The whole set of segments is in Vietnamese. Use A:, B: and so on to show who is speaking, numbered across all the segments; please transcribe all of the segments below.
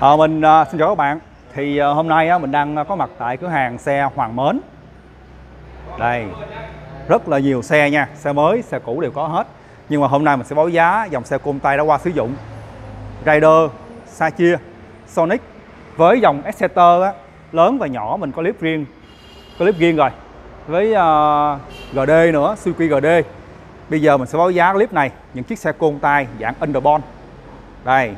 A: à, mình à, xin chào các bạn. Thì à, hôm nay á, mình đang có mặt tại cửa hàng xe Hoàng Mến. Đây rất là nhiều xe nha. Xe mới xe cũ đều có hết. Nhưng mà hôm nay mình sẽ báo giá dòng xe côn tay đã qua sử dụng. Rider Chia, Sonic với dòng Exciter á, lớn và nhỏ mình có clip riêng có clip riêng rồi. Với uh, GD nữa Suzuki GD bây giờ mình sẽ báo giá clip này những chiếc xe côn tay dạng Underbond đây.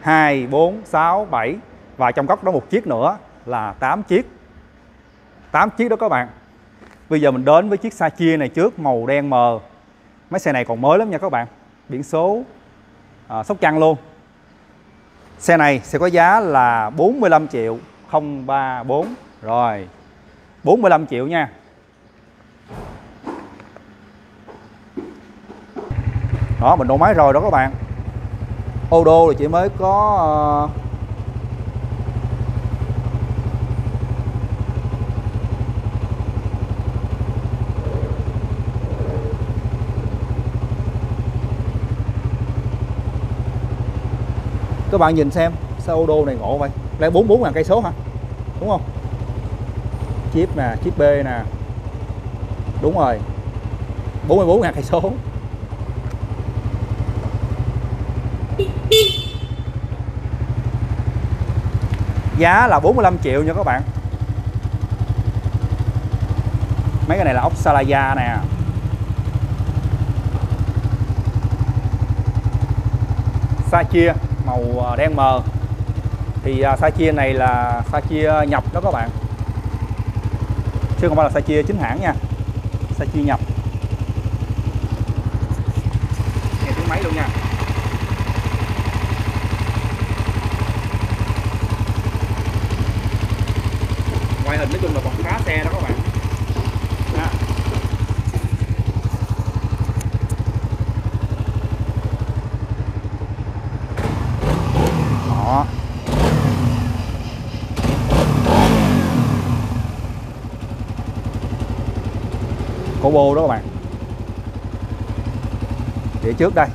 A: 2, 4, 6, 7 và trong góc đó một chiếc nữa là 8 chiếc. 8 chiếc đó các bạn. Bây giờ mình đến với chiếc Chia này trước màu đen mờ. Máy xe này còn mới lắm nha các bạn. Biển số à, Sóc Trăng luôn. Xe này sẽ có giá là 45 triệu 034 Rồi 45 triệu nha. Đó mình đổ máy rồi đó các bạn ô đô thì chỉ mới có ờ, các bạn nhìn xem, sao ô đô này ngộ vậy? Lại 44 ngàn cây số hả? Đúng không? Chip nè, chip B nè. Đúng rồi. 44 ngàn cây số. Giá là 45 triệu nha các bạn. Mấy cái này là ốc Salaya nè. Sa chia màu ờ, đen mờ. Thì ờ, sa chia này là sa chia nhập đó các bạn. Chứ không phải là sa chia chính hãng nha. Sa chia nhập nghe tiếng máy luôn nha ngoại hình nói chung là còn khá xe đó các bạn đó. đó bô đó các bạn. Đĩa trước đây.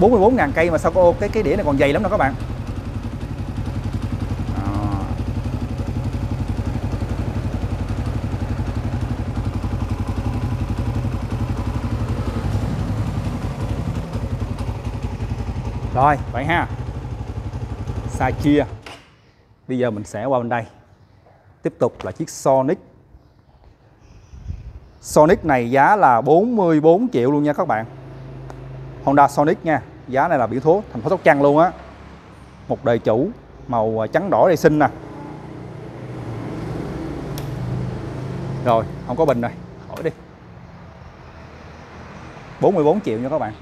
A: 44.000 cây mà sao có cái cái đĩa này còn dày lắm đó các bạn. Rồi, vậy ha. Sa chia à. Bây giờ mình sẽ qua bên đây. Tiếp tục là chiếc Sonic. Sonic này giá là 44 triệu luôn nha các bạn. Honda Sonic nha, Giá này là biển số thành phố Sóc Trăng luôn á. Một đời chủ, Màu à, trắng đỏ đây xinh nè. Rồi, không có bình rồi, Hỏi đi. 44 triệu nha các bạn.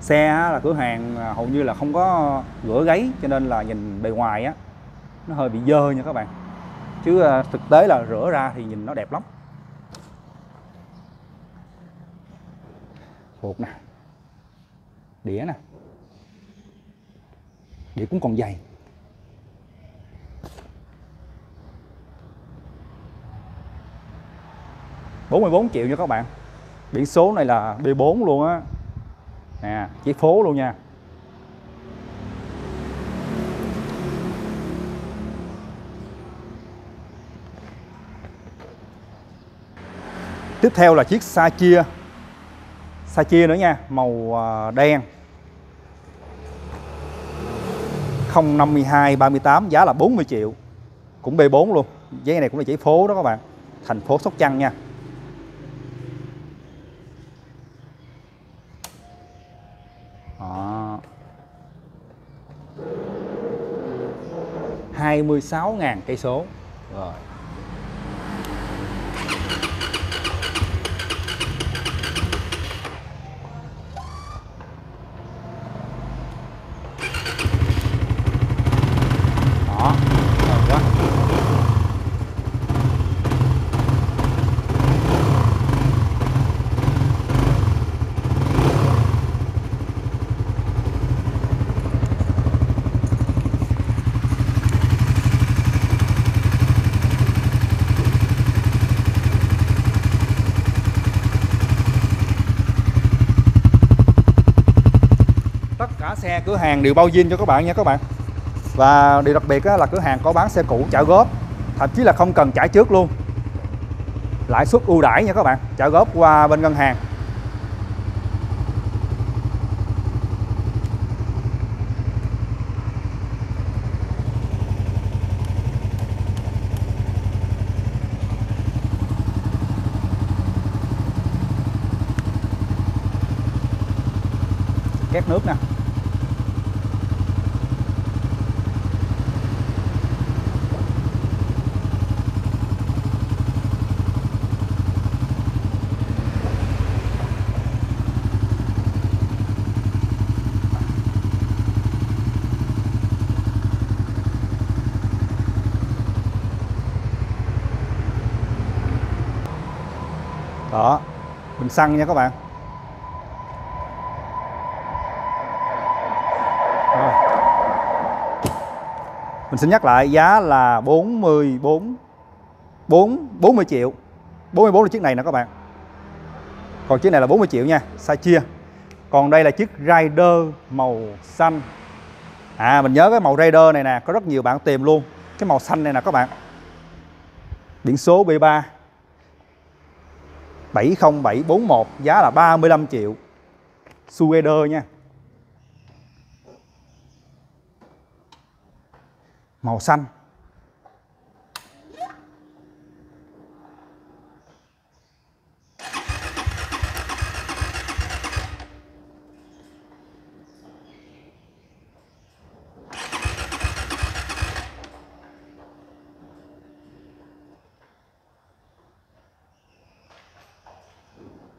A: Xe là cửa hàng à, hầu như là không có rửa gáy, cho nên là nhìn bề ngoài á nó hơi bị dơ nha các bạn. Chứ à, thực tế là rửa ra thì nhìn nó đẹp lắm. Hột nè. Đĩa nè. Đĩa cũng còn dày. Bốn mươi bốn triệu nha các bạn. Biển số này là B4 luôn á. Nè chiếc phố luôn nha. Tiếp theo là chiếc sa chia sa chia nữa nha, màu à, đen. 052 38 giá là 40 triệu. Cũng B4 luôn giấy này cũng là chỉ phố đó các bạn. Thành phố Sóc Trăng nha. 26.000 cây số. Rồi. Xe, cửa hàng đều bao zin cho các bạn nha các bạn. Và điều đặc biệt là cửa hàng có bán xe cũ trả góp, thậm chí là không cần trả trước luôn. Lãi suất ưu đãi nha các bạn, trả góp qua bên ngân hàng. Két nước nè đó bình xăng nha các bạn. Rồi. mình xin nhắc lại, giá là 44 4 40 triệu. 44 là chiếc này nè các bạn. Còn chiếc này là 40 triệu nha size chia còn đây là chiếc Rider màu xanh. À mình nhớ cái màu Rider này nè, có rất nhiều bạn tìm luôn. Cái màu xanh này nè các bạn. Biển số B3 70741 giá là 35 triệu. Sueder nha. Màu xanh.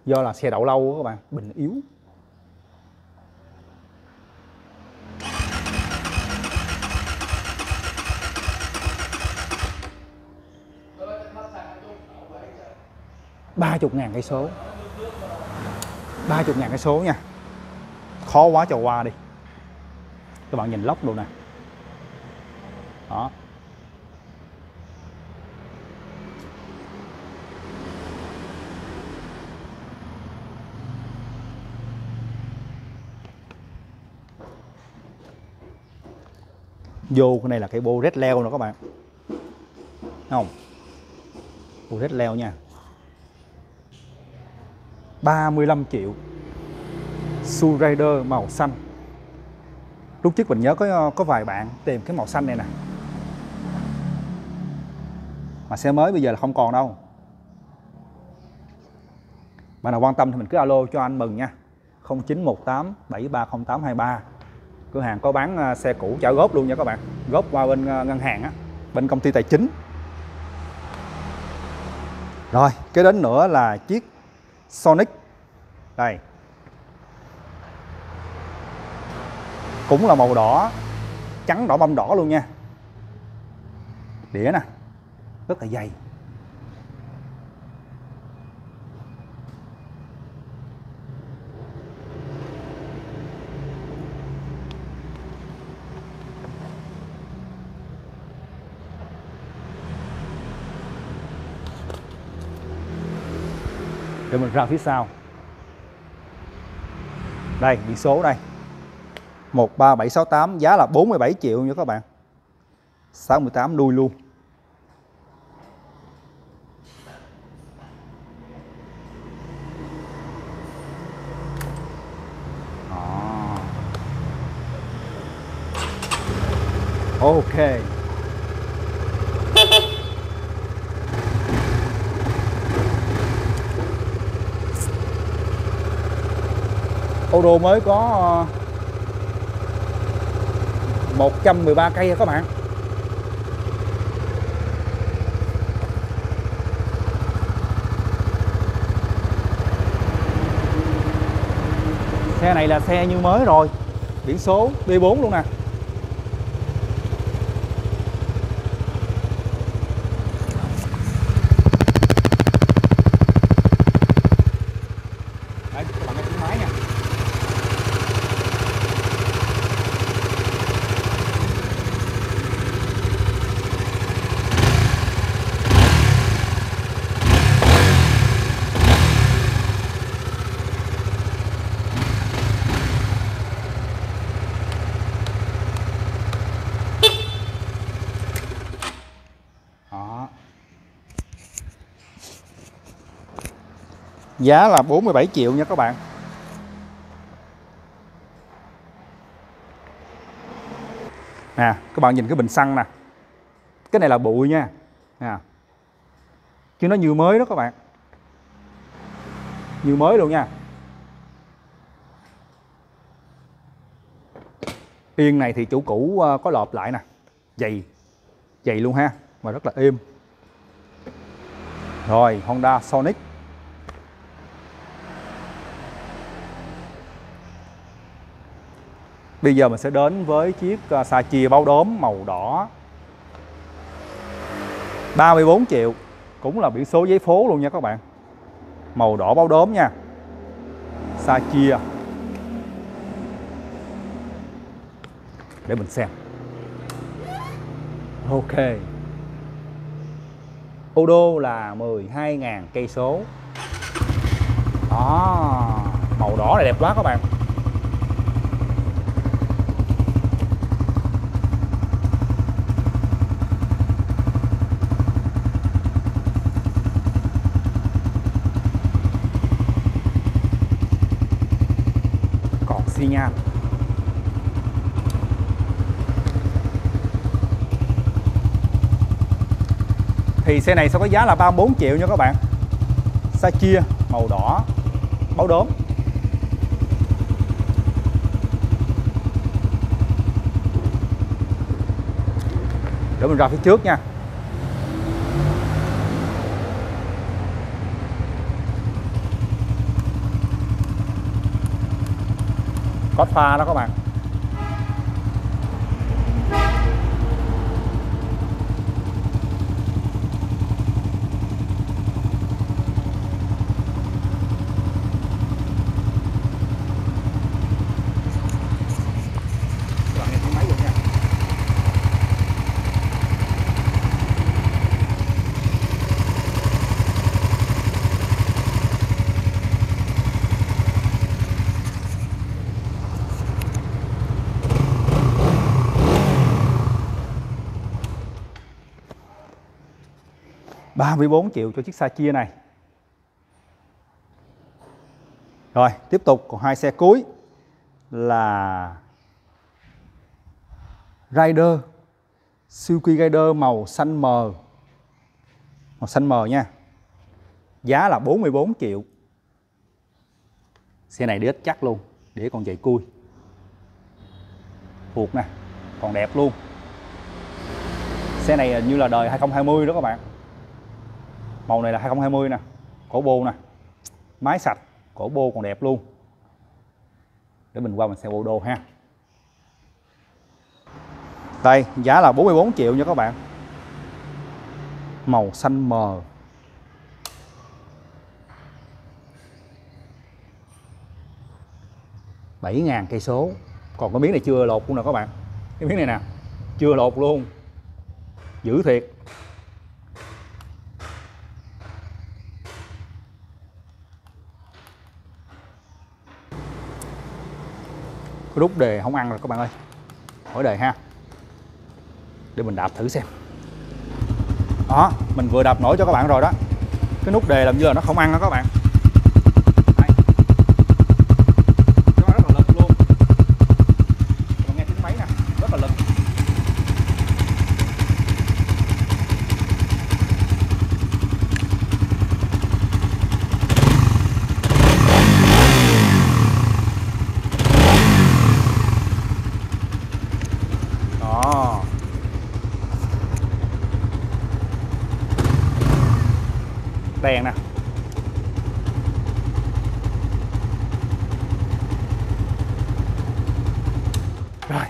A: Do là xe đậu lâu các bạn, bình yếu. Ba chục ngàn cây số. Ba chục ngàn cây số nha. Khó quá cho qua đi. Các bạn nhìn lốc luôn nè. Vô, cái này là cái bô rét leo nè các bạn. Thấy không? Bô rét leo nha. 35 triệu. Su Rider màu xanh. Lúc trước mình nhớ có có vài bạn tìm cái màu xanh này nè. Mà xe mới bây giờ là không còn đâu. Bạn nào quan tâm thì mình cứ alo cho anh mừng nha. 0918 730823 cửa hàng có bán à, xe cũ trả góp luôn nha các bạn. Góp qua bên à, ngân hàng á, bên công ty tài chính. Rồi cái đến nữa là chiếc Sonic. Đây. Cũng là màu đỏ, trắng, đỏ bông đỏ luôn nha. Đĩa nè, rất là dày. Để mình ra phía sau. Đây biển số đây. 13768 giá là 47 triệu nha các bạn. 68 đuôi luôn. Đó. Ok. Ô đồ mới có ờ, 113 cây các bạn? Xe này là xe như mới rồi, biển số B4 luôn nè Đấy, các bạn nghe tiếng máy nha Giá là 47 triệu nha các bạn. Nè, các bạn nhìn cái bình xăng nè. Cái này là bụi nha. Nè. Chứ nó như mới đó các bạn. Như mới luôn nha. Yên này thì chủ cũ ờ, có lọp lại nè. Dày. Dày luôn ha. Mà rất là êm. Rồi, Honda Sonic. Bây giờ mình sẽ đến với chiếc xà sa chia báo đốm màu đỏ. 34 triệu, Cũng là biển số giấy phố luôn nha các bạn. Màu đỏ báo đốm nha. Xà chia Để mình xem. Ok. Ô đô là 12.000 cây số. Đó, Màu đỏ này đẹp quá các bạn. Thì xe này sẽ có giá là 34 triệu nha các bạn. Sa chia màu đỏ, báo đốm. Để mình ra phía trước nha. Có pha đó các bạn. Ba mươi bốn triệu cho chiếc xa chia này. Rồi, tiếp tục, còn hai xe cuối là Rider, Suzuki Rider màu xanh mờ. Màu xanh mờ nha. Giá là 44 triệu. Xe này đế chắc luôn, để còn chạy cui. Thuộc nè, còn đẹp luôn. Xe này như là đời 2020 đó các bạn màu này là 2020 nè, cổ bô nè máy sạch, cổ bô còn đẹp luôn. Để mình qua mình xem bộ đồ ha. Đây, giá là 44 triệu nha các bạn. Màu xanh mờ. bảy ngàn cây số. Còn cái miếng này chưa lột luôn nè các bạn. Cái miếng này nè, chưa lột luôn. Giữ thiệt. Cái đúc đề không ăn rồi các bạn ơi. Hỏi đề ha. Để mình đạp thử xem. Đó, mình vừa đạp nổi cho các bạn rồi đó. Cái nút đề làm như là nó không ăn đó các bạn. Đèn nè. Rồi.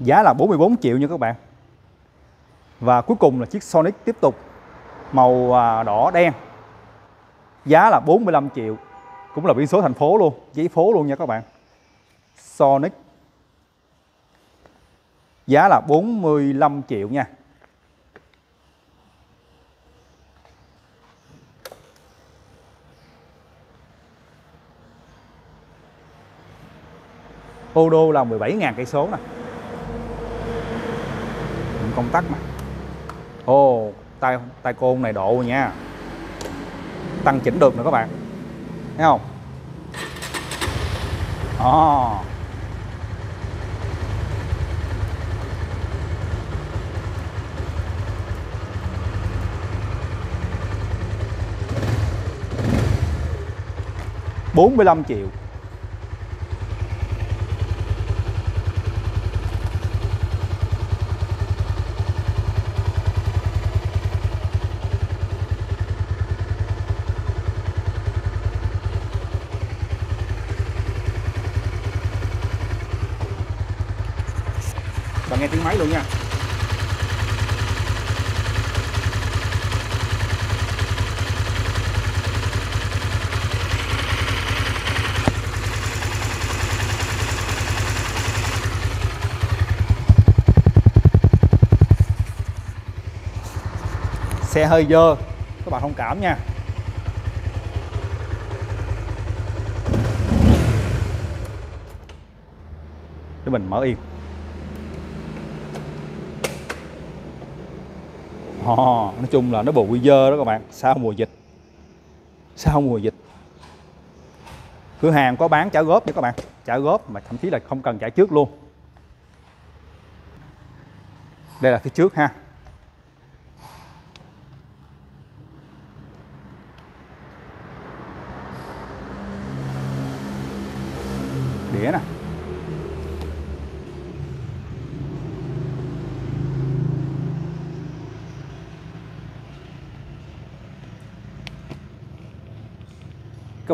A: Giá là 44 triệu nha các bạn. Và cuối cùng là chiếc Sonic tiếp tục màu à, đỏ đen. Giá là 45 triệu. Cũng là biển số thành phố luôn, giấy phố luôn nha các bạn. Sonic. Giá là 45 triệu nha. Ô đô là 17.000 cây số nè. Công tắc mà. Ô tay tay côn này độ nha. Tăng chỉnh được nữa các bạn. Thấy không? Đó. Bốn mươi lăm triệu. Máy luôn nha. Xe hơi dơ, các bạn thông cảm nha. Để mình mở yên. Ồ, nói chung là nó bù quy dơ đó các bạn sau mùa dịch. Sau mùa dịch. Cửa hàng có bán trả góp nha các bạn. Trả góp mà thậm chí là không cần trả trước luôn. Đây là phía trước ha đĩa nè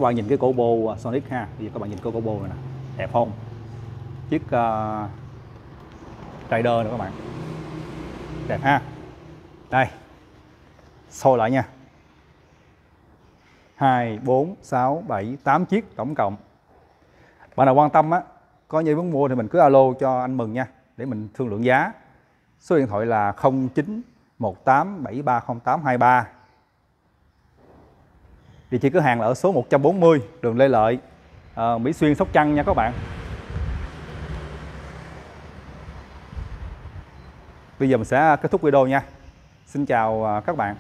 A: các bạn nhìn cái cổ bô à, Sonic ha. Bây giờ các bạn nhìn cái cổ bô này nè. Đẹp không? Chiếc uh, Rider nữa các bạn. Đẹp ha. Đây. Soi lại nha. 2, 4, 6, 7, 8 chiếc tổng cộng. Bạn nào quan tâm á có như muốn mua thì mình cứ alo cho anh Mừng nha để mình thương lượng giá. Số điện thoại là 0918730823 Địa chỉ cửa hàng là ở số 140 đường Lê Lợi, à, Mỹ Xuyên, Sóc Trăng nha các bạn. Bây giờ mình sẽ kết thúc video nha. Xin chào à, các bạn.